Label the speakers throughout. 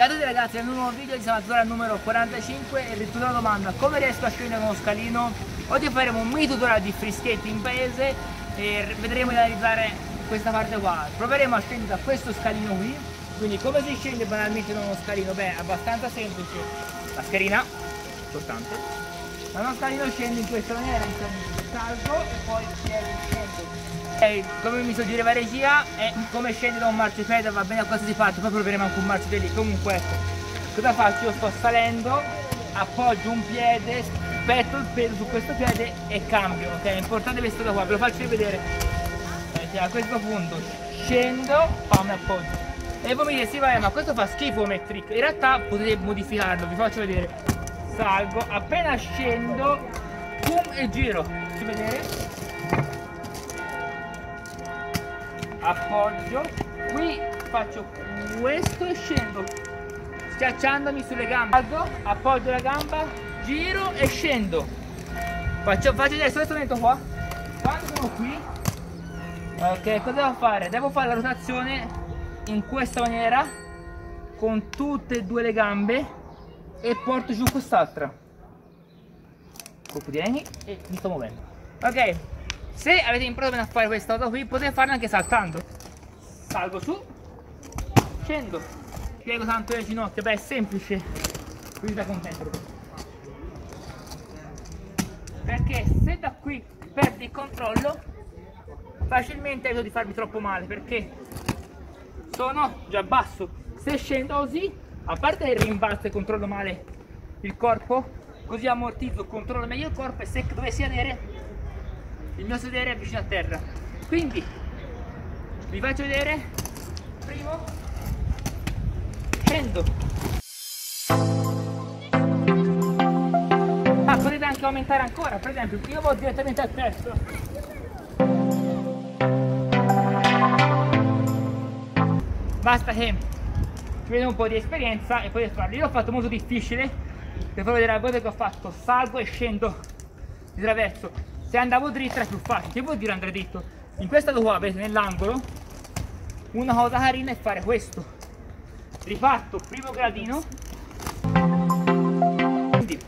Speaker 1: Ciao a tutti ragazzi, nel nuovo video al tutorial numero 45 e rispondo alla domanda. Come riesco a scendere uno scalino? Oggi faremo un mini tutorial di free skate in paese e vedremo di analizzare questa parte qua. Proveremo a scendere da questo scalino qui. Quindi come si scende banalmente da uno scalino? Beh, abbastanza semplice. La scherina, importante Da uno scalino scende in questa maniera, salgo e poi scendo eh, come mi suggereva regia è come scendere da un marciapiede va bene a qualsiasi parte poi proveremo anche un marciapiede. Comunque ecco cosa faccio? Io sto salendo appoggio un piede spetto il peso su questo piede e cambio ok? È importante questo da qua ve lo faccio rivedere. Eh, a questo punto scendo poi mi appoggio. E voi mi dite sì vabbè ma questo fa schifo come trick. In realtà potete modificarlo vi faccio vedere. Salgo appena scendo boom e giro. Ci vedete appoggio. Qui faccio questo e scendo schiacciandomi sulle gambe. Alzo, appoggio la gamba giro e scendo. Faccio, faccio vedere questo momento qua. Quando sono qui ok cosa devo fare? Devo fare la rotazione in questa maniera con tutte e due le gambe e porto giù quest'altra. Colpo di reni e mi sto muovendo. Ok se avete imparato a fare questa cosa qui potete farla anche saltando. Salgo su. Scendo. Piego tanto le ginocchia beh è semplice. Quindi da contento. Perché se da qui perdi il controllo facilmente evito di farmi troppo male perché sono già basso. Se scendo così a parte il rimbalzo e controllo male il corpo così ammortizzo controllo meglio il corpo e se dovessi cadere il mio sedere è vicino a terra. Quindi vi faccio vedere. Primo. Scendo. Ah potete anche aumentare ancora per esempio io vado direttamente al testo basta che ci vedo un po' di esperienza e potete farlo. Io l'ho fatto molto difficile per farvi vedere a voi che ho fatto. Salgo e scendo di traverso se andavo dritto è più facile. Che vuol dire andare dritto? In questo qua vedete nell'angolo una cosa carina è fare questo. Riparto primo gradino. Quindi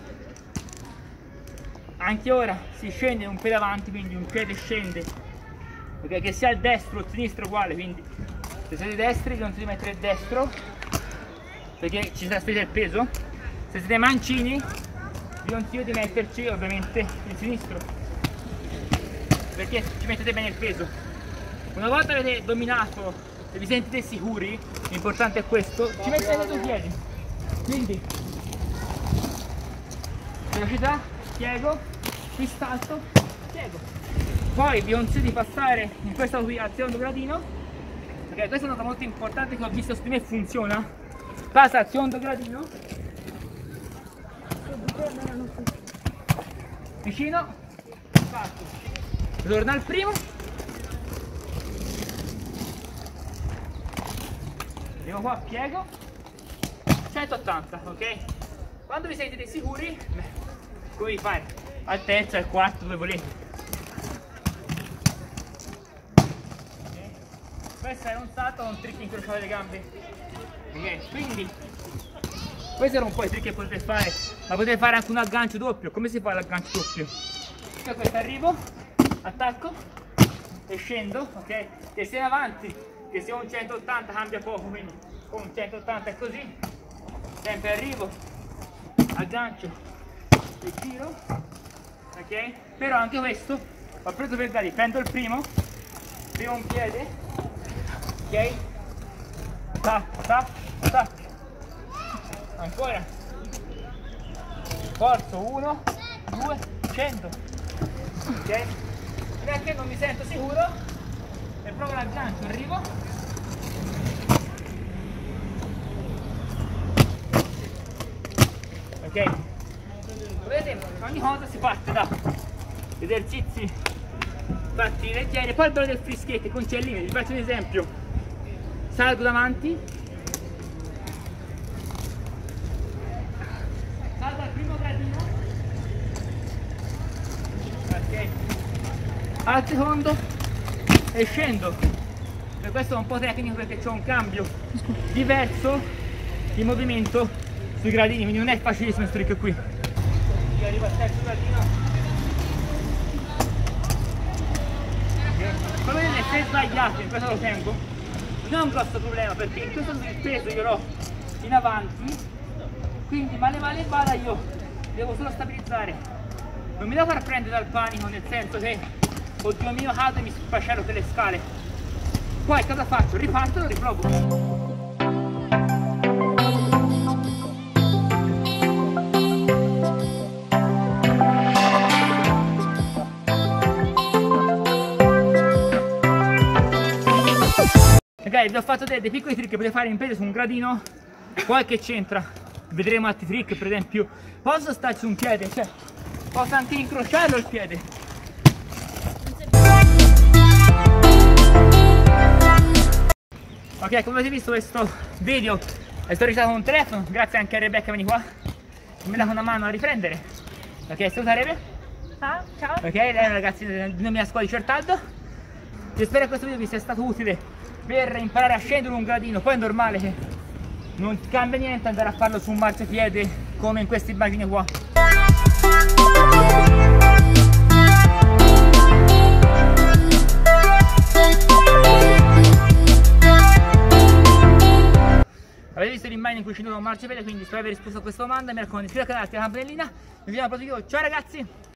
Speaker 1: anche ora si scende un piede avanti quindi un piede scende. Perché che sia il destro o il sinistro uguale quindi se siete destri non si mettere il destro perché ci trasferite il peso. Se siete mancini vi consiglio di metterci ovviamente il sinistro perché ci mettete bene il peso. Una volta avete dominato e vi sentite sicuri? L'importante è questo. Ci mettete due piedi. Quindi. Velocità piego. Qui salto piego. Poi vi consiglio di passare in questa qui al secondo gradino. Perché questa è una cosa molto importante che ho visto su me funziona. Passa al secondo gradino. Vicino. Parto torna al primo. Primo qua piego. 180 ok? Quando vi sentite sicuri come fare al terzo al quarto dove volete questo è un salto un trick incrociare le gambe. Ok quindi questo era un po' il trick che potete fare ma potete fare anche un aggancio doppio. Come si fa l'aggancio doppio? Io questo arrivo attacco. E scendo ok? Che sia avanti che sia un 180 cambia poco quindi con un 180 è così. Sempre arrivo aggancio e giro ok? Però anche questo ho preso per dare prendo il primo primo un piede ok? Tac tac tac ancora. Forzo 1 2 100 ok perché non mi sento sicuro. E provo l'aggancio, arrivo. Ok. Vedete ogni cosa si parte da esercizi fatti leggeri. Poi il bello del skate con limite vi faccio un esempio. Salgo davanti salgo al primo gradino ok al secondo e scendo per questo è un po' tecnico perché c'è un cambio diverso il movimento sui gradini, quindi non è facilissimo questo trick qui. Arriva al terzo gradino. Come vedete se sbagliate, questo lo tengo, non è un grosso problema perché in questo il peso io l'ho in avanti, quindi male male vada io devo solo stabilizzare. Non mi devo far prendere dal panico nel senso che oddio mio cado e mi sfascello per le scale. Poi cosa faccio? Riparto e lo riprovo. Ok, vi ho fatto dei, dei piccoli trick che potete fare in piedi su un gradino, qualche c'entra, vedremo altri trick, per esempio, posso starci su un piede, cioè, posso anche incrociarlo il piede. Ok, come avete visto questo video è stato registrato con un telefono, grazie anche a Rebecca, vieni qua, mi dà una mano a riprendere. Ok, saluta Rebe.
Speaker 2: Ciao, ciao.
Speaker 1: Ok, lei è una ragazza di mia scuola di Certaldo. Io spero che questo video vi sia stato utile per imparare a scendere un gradino poi è normale che non cambia niente andare a farlo su un marciapiede come in queste immagini qua scendono un marciapiede, quindi spero di aver risposto a questa domanda. Mi raccomando, iscrivetevi al canale, attivate la campanellina. Ci vediamo al prossimo video. Ciao ragazzi!